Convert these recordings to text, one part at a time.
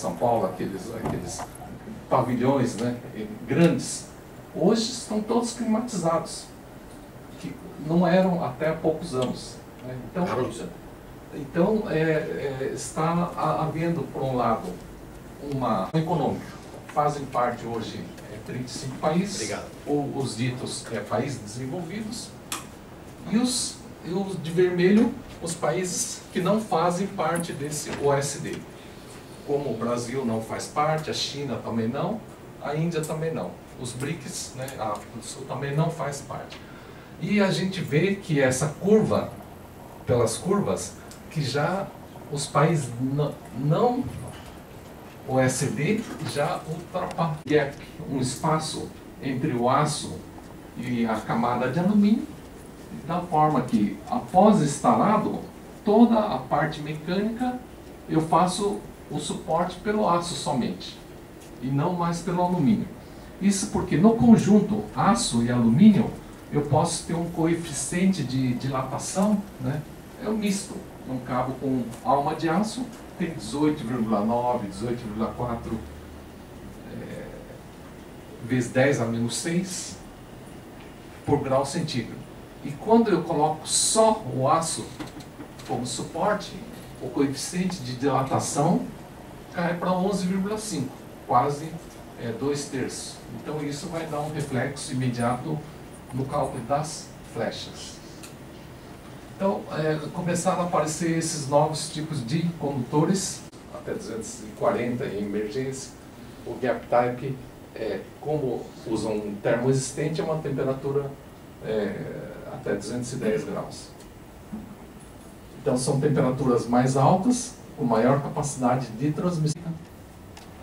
São Paulo, aqueles, aqueles pavilhões né, grandes, hoje estão todos climatizados, que não eram até há poucos anos. Né? Então, então é, é, está havendo, por um lado, uma econômica. Fazem parte hoje é, 35 países, Obrigado. ou os ditos é, países desenvolvidos, e os, e os de vermelho, os países que não fazem parte desse OSD. Como o Brasil não faz parte, a China também não, a Índia também não. Os BRICS, né, a África do Sul também não faz parte. E a gente vê que essa curva, pelas curvas, que já os países não OSD já ultrapassa gap, um espaço entre o aço e a camada de alumínio, da forma que, após instalado, toda a parte mecânica eu faço o suporte pelo aço somente, e não mais pelo alumínio. Isso porque no conjunto aço e alumínio eu posso ter um coeficiente de dilatação, né? é um misto, um cabo com alma de aço tem 18,9, 18,4 é, vezes 10 a menos 6 por grau centígrado. E quando eu coloco só o aço como suporte, o coeficiente de dilatação cai para 11,5, quase é, dois terços. Então isso vai dar um reflexo imediato no cálculo das flechas. Então é, começaram a aparecer esses novos tipos de condutores, até 240 em emergência. O gap type, é, como usam um termoresistente, é uma temperatura é, até 210 graus. Então são temperaturas mais altas, com maior capacidade de transmissão,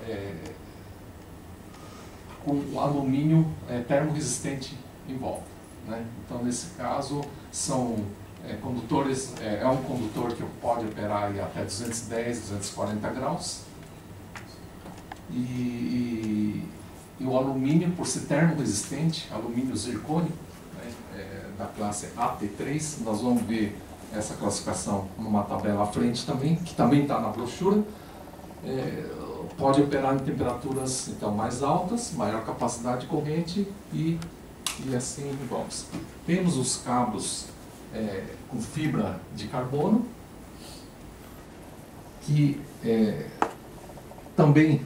é, com alumínio é, termoresistente em volta. Né? Então nesse caso são é, condutores, é, é, um condutor que pode operar até 210, 240 graus. E, e, e, o alumínio, por ser termoresistente, alumínio zircônio, né, é, da classe AT3, nós vamos ver essa classificação numa tabela à frente também, que também está na brochura, é, pode operar em temperaturas então, mais altas, maior capacidade de corrente e, e assim vamos. Temos os cabos é, com fibra de carbono, que é, também,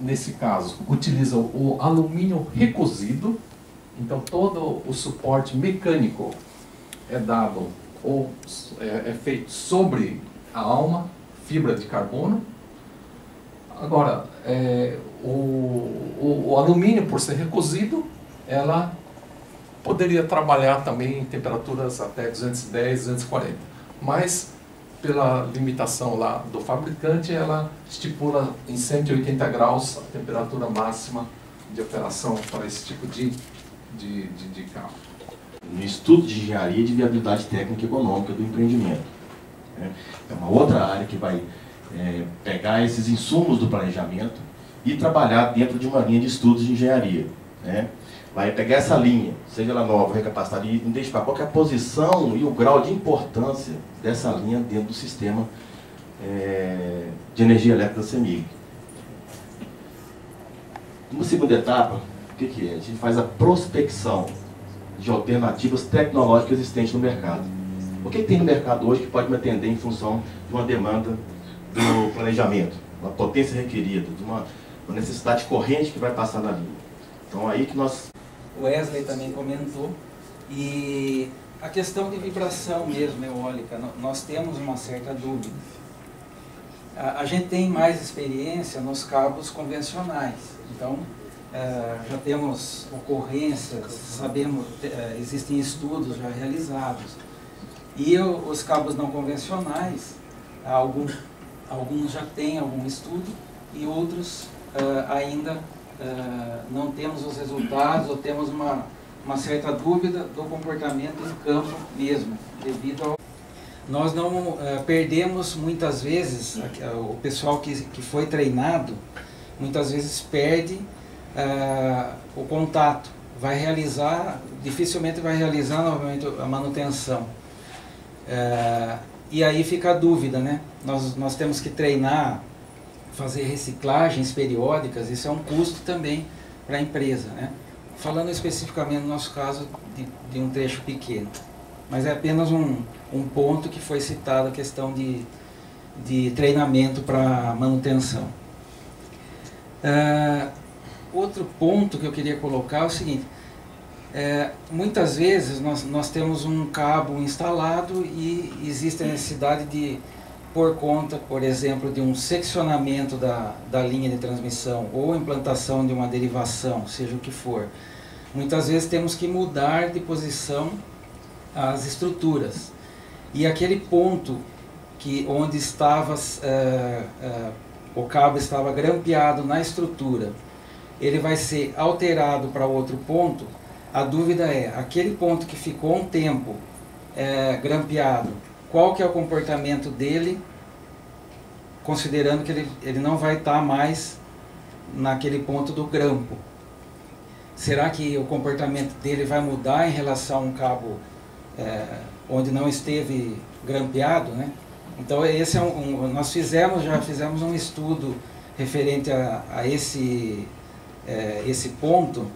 nesse caso, utiliza o alumínio recozido, então todo o suporte mecânico é dado ou é, é feito sobre a alma, fibra de carbono. Agora, é, o, o, o, alumínio, por ser recozido, ela poderia trabalhar também em temperaturas até 210, 240. Mas, pela limitação lá do fabricante, ela estipula em 180 graus a temperatura máxima de operação para esse tipo de, de, de, de carro no estudo de engenharia de viabilidade técnica e econômica do empreendimento. Né? É uma outra área que vai é, pegar esses insumos do planejamento e trabalhar dentro de uma linha de estudos de engenharia. Né? Vai pegar essa linha, seja ela nova, recapacitada, e identificar qual é a posição e o grau de importância dessa linha dentro do sistema é, de energia elétrica da CEMIG. Uma segunda etapa, o que, que é? A gente faz a prospecção de alternativas tecnológicas existentes no mercado. O que tem no mercado hoje que pode me atender em função de uma demanda do planejamento, uma potência requerida, de uma, uma necessidade corrente que vai passar na linha. Então aí que nós... O Wesley também comentou, e a questão de vibração mesmo eólica, nós temos uma certa dúvida. A, a gente tem mais experiência nos cabos convencionais, então já temos ocorrências, sabemos, é, existem estudos já realizados. E os cabos não convencionais, algum, alguns já têm algum estudo e outros uh, ainda não temos os resultados ou temos uma, uma certa dúvida do comportamento em campo mesmo, devido ao... Nós não perdemos muitas vezes, o pessoal que, que foi treinado, muitas vezes perde uh, o contato, vai realizar, dificilmente vai realizar novamente a manutenção. Uh, e aí fica a dúvida, né? Nós, nós temos que treinar, fazer reciclagens periódicas, isso é um custo também para a empresa. Né? Falando especificamente no nosso caso de, de um trecho pequeno. Mas é apenas um, um ponto que foi citado, a questão de, de treinamento para manutenção. Uh, outro ponto que eu queria colocar é o seguinte, é, muitas vezes nós, nós temos um cabo instalado e existe a necessidade de, por conta, por exemplo, de um seccionamento da, da linha de transmissão ou implantação de uma derivação, seja o que for, muitas vezes temos que mudar de posição as estruturas. E aquele ponto que onde estava uh, uh, o cabo estava grampeado na estrutura, ele vai ser alterado para outro ponto. A dúvida é, aquele ponto que ficou um tempo é, grampeado, qual que é o comportamento dele, considerando que ele, ele não vai estar tá mais naquele ponto do grampo. Será que o comportamento dele vai mudar em relação a um cabo é, onde não esteve grampeado, né? Então esse é um, um, nós fizemos já fizemos um estudo referente a, a esse é, esse ponto,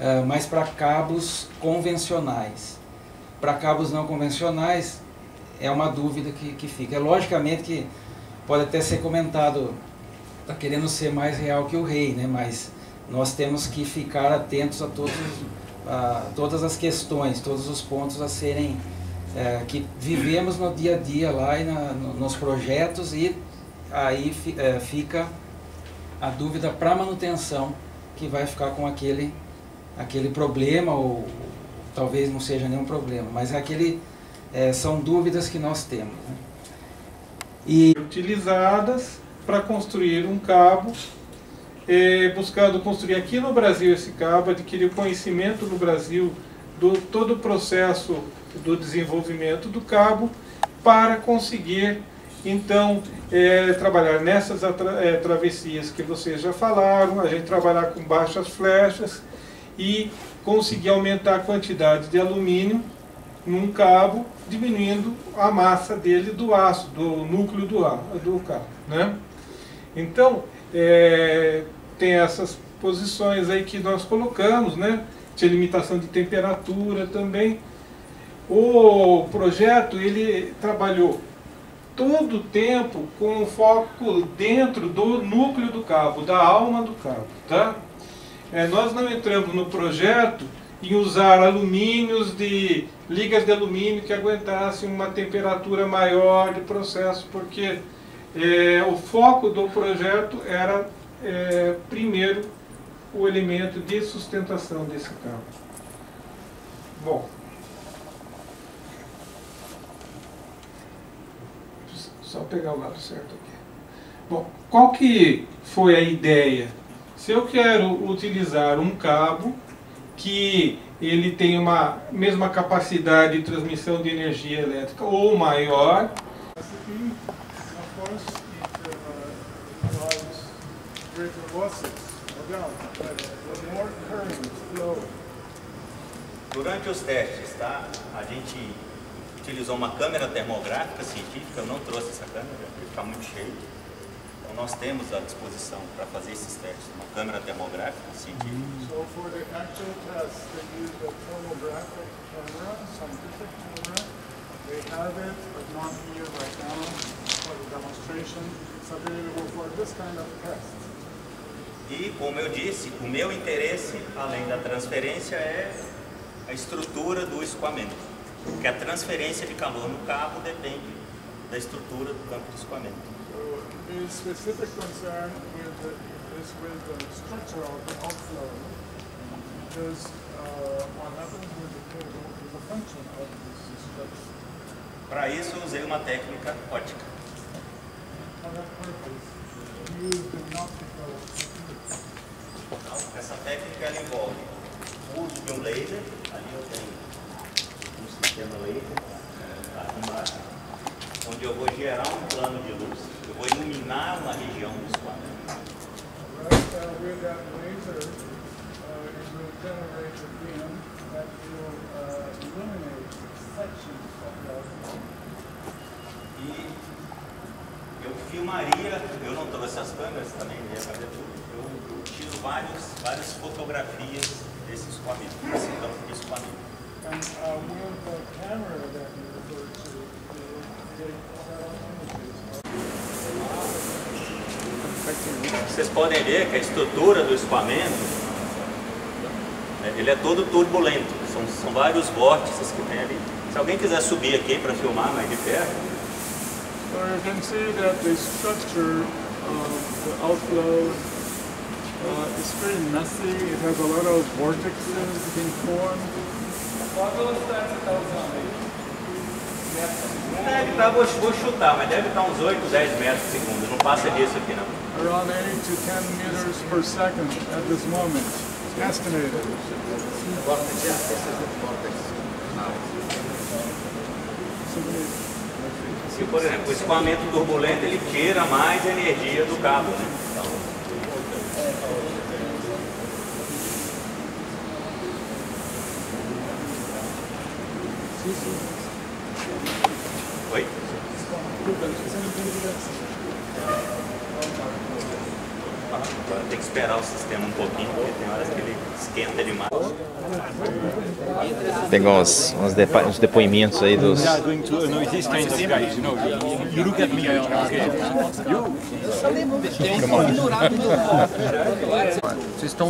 é, mas para cabos convencionais. Para cabos não convencionais é uma dúvida que, que fica. É logicamente que pode até ser comentado, está querendo ser mais real que o rei, né? Mas nós temos que ficar atentos a todos a todas as questões, todos os pontos a serem é, que vivemos no dia a dia lá e na, no, nos projetos e aí fica a dúvida para manutenção que vai ficar com aquele aquele problema ou talvez não seja nenhum problema, mas aquele é, são dúvidas que nós temos. Né? E utilizadas para construir um cabo é, buscando construir aqui no Brasil esse cabo, adquirir conhecimento no Brasil do todo o processo do desenvolvimento do cabo para conseguir então é, trabalhar nessas é, travessias que vocês já falaram, a gente trabalhar com baixas flechas e conseguir aumentar a quantidade de alumínio num cabo, diminuindo a massa dele do aço, do núcleo do, do cabo. Né? Então, é, tem essas posições aí que nós colocamos, né? Tinha limitação de temperatura também. O projeto, ele trabalhou todo o tempo com foco dentro do núcleo do cabo, da alma do cabo, tá? É, nós não entramos no projeto em usar alumínios de ligas de alumínio que aguentassem uma temperatura maior de processo, porque é, o foco do projeto era, é, primeiro, o elemento de sustentação desse cabo. Bom, só pegar o lado certo aqui. Bom, qual que foi a ideia? Se eu quero utilizar um cabo que ele tem uma mesma capacidade de transmissão de energia elétrica ou maior, Durante os testes, tá? A gente utilizou uma câmera termográfica científica, eu não trouxe essa câmera, porque fica muito cheio. Então nós temos à disposição para fazer esses testes uma câmera termográfica científica. So for the actual test, they use a thermographic camera, scientific camera. They have it, but not here right now for the demonstration. It's available for this kind of test. E, como eu disse, o meu interesse, além da transferência, é a estrutura do escoamento. Porque a transferência de calor no cabo depende da estrutura do campo de escoamento. So, the specific concern with the, is with the structure of the outflow, because uh, what happens with the cable is a function of this structure. Para isso, eu usei uma técnica ótica. The optical então, essa técnica envolve o uso de um laser, ali eu tenho sistema laser, tá embaixo, onde eu vou gerar um plano de luz, eu vou iluminar uma região do esquadro. Right, with that laser, it will generate a beam that will illuminate sections of that. E eu filmaria, eu não trouxe as câmeras também, ia fazer tudo. Eu, eu tiro vários, várias fotografias desse escoamento, desse campo de escoamento. And uh, with the camera that you referred to, Vocês podem ver que a estrutura do escoamento, né, ele é todo turbulento. São, são vários vórtices que tem ali. Se alguém quiser subir aqui para filmar mais de perto, So you can see that the structure of the outflow uh, is very messy. It has a lot of vortexes being formed. Qual a velocidade você está usando aí? deve estar, vou, vou chutar, mas deve estar uns 8, 10 metros por segundo. Não passa disso aqui não. Around 8 to 10 meters per second at this moment. Estimated. Se, por exemplo, o escoamento turbulento ele tira mais energia do cabo. Né? Então, Oi? Agora tem que esperar o sistema um pouquinho, porque tem horas que ele esquenta demais. Pegar uns, uns, depa- uns depoimentos aí dos.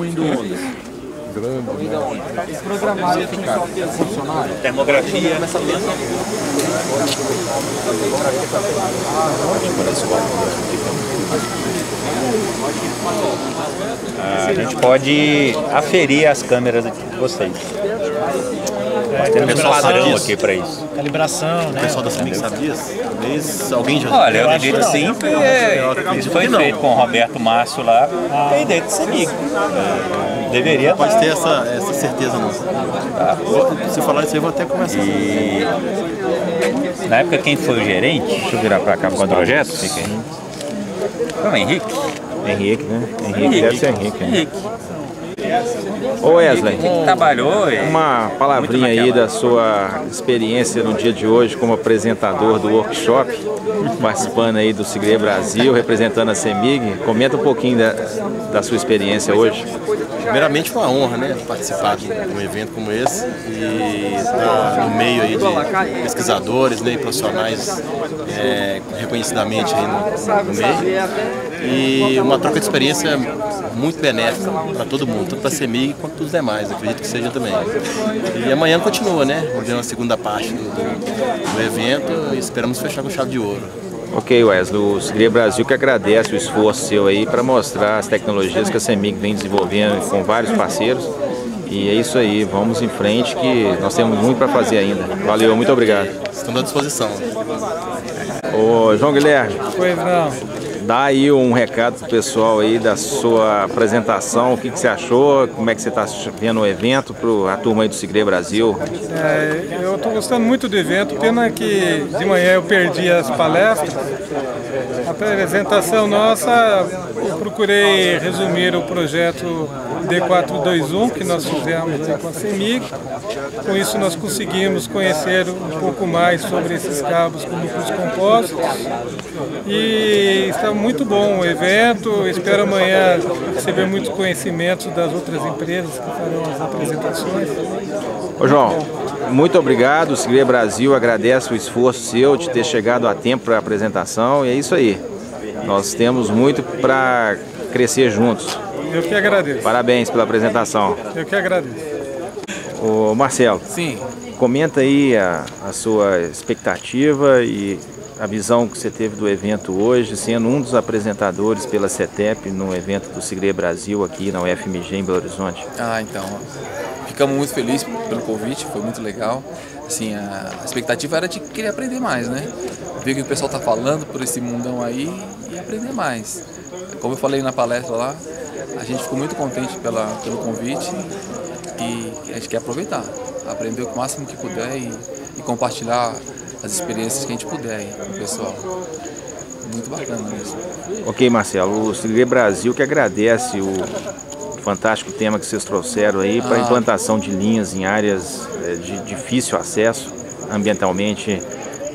going to know these kinds of guys, you know. You, you look at me, I okay. Vocês estão indo onde? Termografia. A gente pode aferir as câmeras aqui de vocês. É, temos um padrão aqui para isso. Calibração, né? O pessoal da CEMIG sabia? Talvez alguém já... Olha, eu acredito que sim, porque isso foi feito com o Roberto Márcio lá, tem dentro de CEMIG. Deveria Pode estar. ter essa, essa certeza não. Vou- Se falar isso aí, eu vou até conversar. E na época quem foi o gerente? Deixa eu virar para cá para o projeto. Fica aí. Foi o Henrique. Henrique, né? Henrique, deve ser Henrique. Né? Ô Wesley, que trabalhou e- uma palavrinha aí da sua experiência no dia de hoje como apresentador do workshop, participando aí do Segre Brasil, representando a CEMIG. Comenta um pouquinho da, da sua experiência hoje. Primeiramente, uma honra, né, participar de um evento como esse e estar no meio aí de pesquisadores, né, e profissionais é, reconhecidamente aí no, no meio. E uma troca de experiência muito benéfica para todo mundo, tanto para a CEMIG quanto para os demais, acredito que seja também. E amanhã continua, né, vamos a segunda parte do, do evento e esperamos fechar com chave de ouro. Ok, Wesley, o Segre Brasil que agradece o esforço seu aí para mostrar as tecnologias que a CEMIG vem desenvolvendo com vários parceiros. E é isso aí, vamos em frente que nós temos muito para fazer ainda. Valeu, muito obrigado. Estamos à disposição. Ô, João Guilherme, Pois não. Dá aí um recado pro pessoal aí da sua apresentação, o que, que você achou, como é que você está vendo o evento para a turma aí do Segre Brasil. É, eu estou gostando muito do evento, pena que de manhã eu perdi as palestras. Apresentação nossa, eu procurei resumir o projeto D421 que nós fizemos com a CEMIG. Com isso nós conseguimos conhecer um pouco mais sobre esses cabos com núcleos compostos. E está muito bom o evento, espero amanhã receber muitos conhecimentos das outras empresas que farão as apresentações. Ô João, muito obrigado. O Segre Brasil agradece o esforço seu de ter chegado a tempo para a apresentação e é isso aí. Nós temos muito para crescer juntos. Eu que agradeço. Parabéns pela apresentação. Eu que agradeço. Ô Marcelo, Sim. comenta aí a, a sua expectativa e a visão que você teve do evento hoje, sendo um dos apresentadores pela CETEP no evento do Segre Brasil aqui na UFMG em Belo Horizonte. Ah, então. Ficamos muito felizes pelo convite, foi muito legal. Assim, a expectativa era de querer aprender mais, né? Ver o que o pessoal tá falando por esse mundão aí e aprender mais. Como eu falei na palestra lá, a gente ficou muito contente pela, pelo convite e a gente quer aproveitar, aprender o máximo que puder e, e compartilhar as experiências que a gente puder aí com o pessoal. Muito bacana mesmo. Ok, Marcelo, o Segre Brasil que agradece o fantástico tema que vocês trouxeram aí para a Ah. implantação de linhas em áreas eh, de difícil acesso, ambientalmente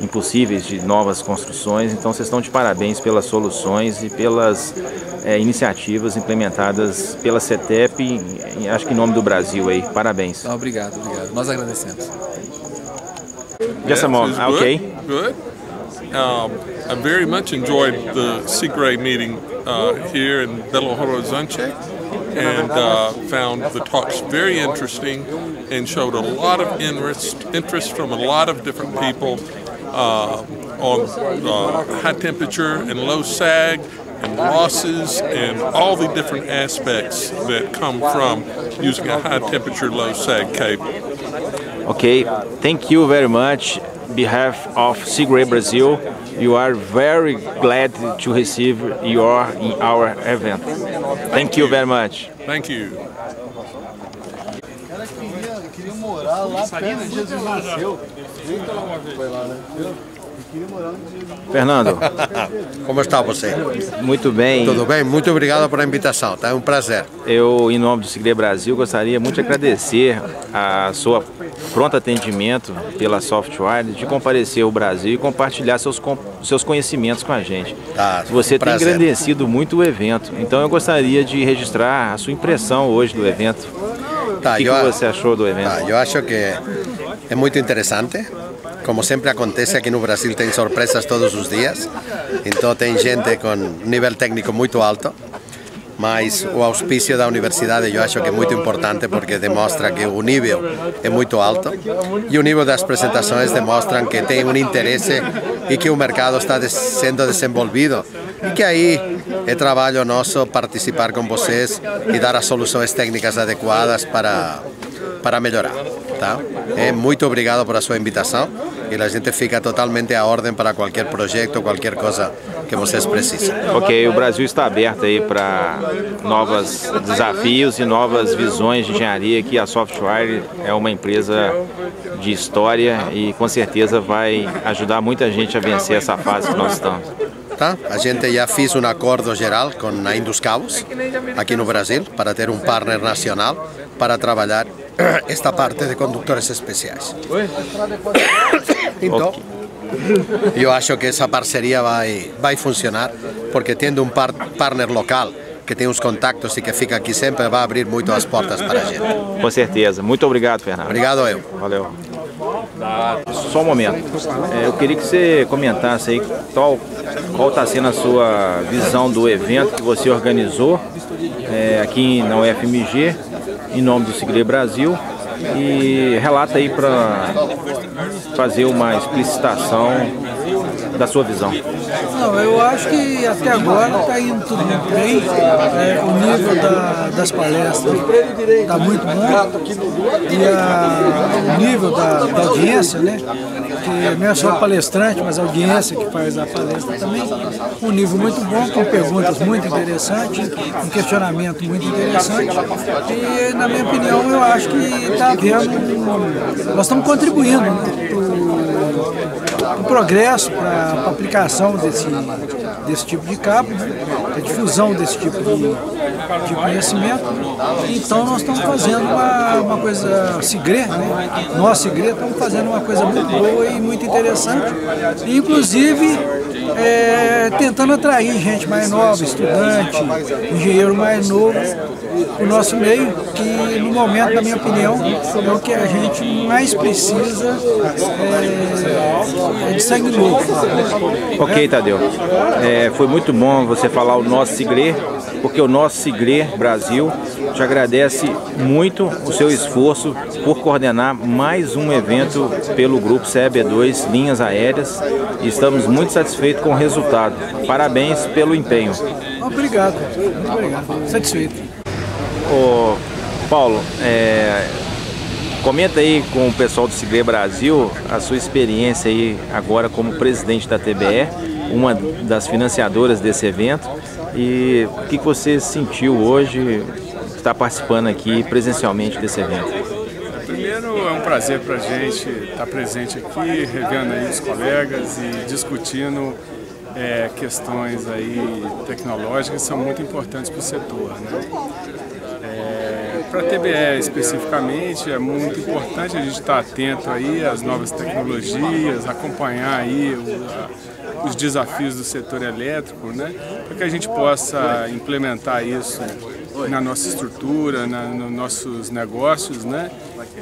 impossíveis de novas construções. Então vocês estão de parabéns pelas soluções e pelas é, iniciativas implementadas pela CETEP, e, acho que em nome do Brasil aí. Parabéns. Não, obrigado, obrigado. Nós agradecemos. A moment, Good. okay? Good. Um, I very much enjoyed the SIGRE meeting uh, here in Belo Horizonte and uh, found the talks very interesting and showed a lot of interest, interest from a lot of different people uh, on uh, high temperature and low sag and losses and all the different aspects that come from using a high temperature low sag cable. Okay, thank you very much. Behalf of Sigre Brazil, you are very glad to receive your in our event. Thank you very much. Thank you. queria morar lá perto de Jesus nasceu. Foi lá, né? Fernando. Como está você? Muito bem. Tudo bem? Muito obrigado pela invitação, tá? É um prazer. Eu, em nome do Sigre Brasil, gostaria muito de agradecer a sua pronto atendimento pela Software de comparecer ao Brasil e compartilhar seus, seus conhecimentos com a gente. Tá, Você um tem engrandecido muito o evento, então eu gostaria de registrar a sua impressão hoje do evento. Tá, o que, eu, que você achou do evento? Tá, eu acho que é muito interessante. Como sempre acontece aqui no Brasil, tem surpresas todos os dias. Então tem gente com nível técnico muito alto. Mas o auspício da universidade eu acho que é muito importante porque demonstra que o nível é muito alto e o nível das apresentações demonstra que tem um interesse e que o mercado está sendo desenvolvido e que aí é trabalho nosso participar com vocês e dar as soluções técnicas adequadas para, para melhorar. Tá? É, muito obrigado por a sua invitação e a gente fica totalmente à ordem para qualquer projeto, qualquer coisa que vocês precisem. Ok, o Brasil está aberto aí para novos desafios e novas visões de engenharia que a Software é uma empresa de história e com certeza vai ajudar muita gente a vencer essa fase que nós estamos. Tá? A gente já fez um acordo geral com a Induscabos aqui no Brasil para ter um partner nacional para trabalhar esta parte de condutores especiais. Então, eu acho que essa parceria vai, vai funcionar, porque tendo um par partner local que tem os contactos e que fica aqui sempre, vai abrir muito as portas para a gente. Com certeza. Muito obrigado, Fernando. Obrigado eu. Valeu. Só um momento. É, eu queria que você comentasse aí qual está sendo a sua visão do evento que você organizou é, aqui na UFMG, em nome do Sigre Brasil, e relata aí para fazer uma explicitação da sua visão. Não, eu acho que até agora está indo tudo muito bem. É, o nível da, das palestras está muito bom. E a, o nível da, da, audiência, né? Que não é só palestrante, mas a audiência que faz a palestra também. Um nível muito bom, com perguntas muito interessantes, um questionamento muito interessante. E, na minha opinião, eu acho que está havendo. Nós estamos contribuindo né, progresso, para a aplicação desse, desse tipo de cabo, a difusão desse tipo de, de conhecimento. Então nós estamos fazendo uma, uma coisa Sigre, né? Nós Sigre estamos fazendo uma coisa muito boa e muito interessante. Inclusive é, tentando atrair gente mais nova, estudante, engenheiro mais novo, o nosso meio, que no momento, na minha opinião, é o que a gente mais precisa é, é de sangue novo. Ok, Tadeu. É, foi muito bom você falar o nosso Sigre, porque o nosso Sigre Brasil te agradece muito o seu esforço por coordenar mais um evento pelo grupo CEB2 Linhas Aéreas estamos muito satisfeitos com o resultado. Parabéns pelo empenho. Obrigado, muito obrigado, satisfeito. Ô, Paulo, é, comenta aí com o pessoal do Sigre Brasil a sua experiência aí agora como presidente da TBE, uma das financiadoras desse evento, e o que você sentiu hoje estar participando aqui presencialmente desse evento? Primeiro é um prazer para a gente estar presente aqui, revendo aí os colegas e discutindo é, questões aí tecnológicas que são muito importantes para o setor. Né? Para a TBE especificamente, é muito importante a gente estar atento aí às novas tecnologias, acompanhar aí o, a, os desafios do setor elétrico, né, para que a gente possa implementar isso na nossa estrutura, na, nos nossos negócios, né,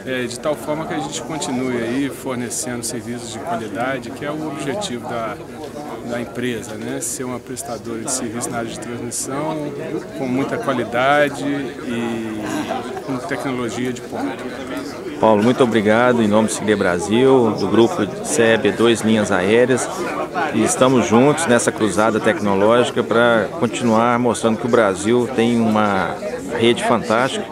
é, de tal forma que a gente continue aí fornecendo serviços de qualidade, que é o objetivo da, da empresa, né? ser uma prestadora de serviço na área de transmissão com muita qualidade e com tecnologia de ponta. Paulo, muito obrigado em nome do Segre Brasil, do grupo SEB Dois Linhas Aéreas e estamos juntos nessa cruzada tecnológica para continuar mostrando que o Brasil tem uma rede fantástica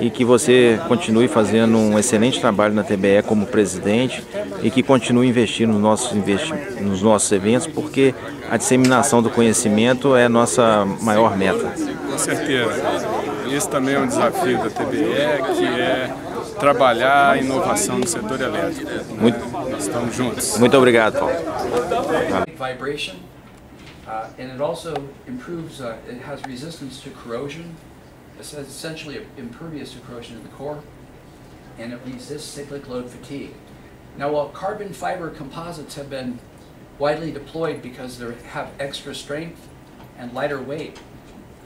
e que você continue fazendo um excelente trabalho na TBE como presidente e que continue investindo nos nossos, investi nos nossos eventos, porque a disseminação do conhecimento é a nossa maior meta. Com certeza. Esse também é um desafio da TBE, que é trabalhar a inovação no setor elétrico. Muito, Nós estamos juntos. Muito obrigado, Paulo. Vibration, uh, and it also improves, uh, it has resistance to corrosion. It's essentially impervious to corrosion in the core, and it resists cyclic load fatigue. Now, while carbon fiber composites have been widely deployed because they have extra strength and lighter weight,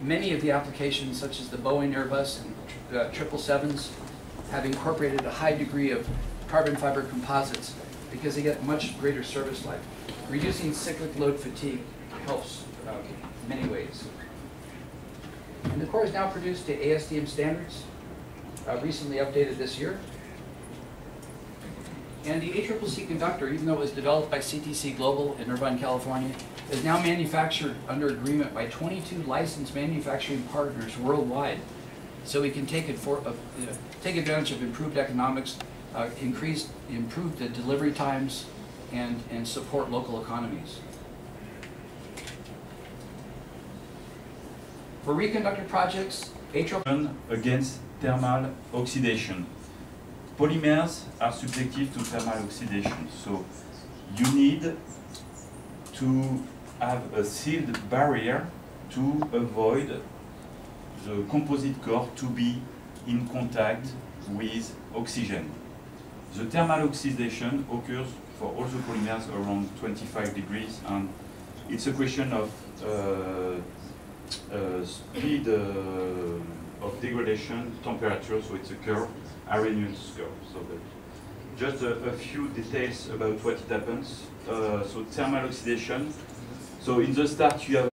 many of the applications, such as the Boeing, Airbus, and uh, 777s, have incorporated a high degree of carbon fiber composites because they get much greater service life. Reducing cyclic load fatigue helps uh, in many ways. And the core is now produced to ASTM standards, uh, recently updated this year. And the ACCC conductor, even though it was developed by CTC Global in Irvine, California, is now manufactured under agreement by 22 licensed manufacturing partners worldwide. So we can take, it for, uh, take advantage of improved economics, uh, increase, improve the delivery times, and, and support local economies. For reconductor projects, ATRO against thermal oxidation. Polymers are subjective to thermal oxidation, so you need to have a sealed barrier to avoid the composite core to be in contact with oxygen. The thermal oxidation occurs for all the polymers around 25 degrees and it's a question of uh, speed uh, of degradation, temperature, so it's a curve, Arrhenius curve. So just a, a, few details about what it happens. Uh, so thermal oxidation. So in the start you have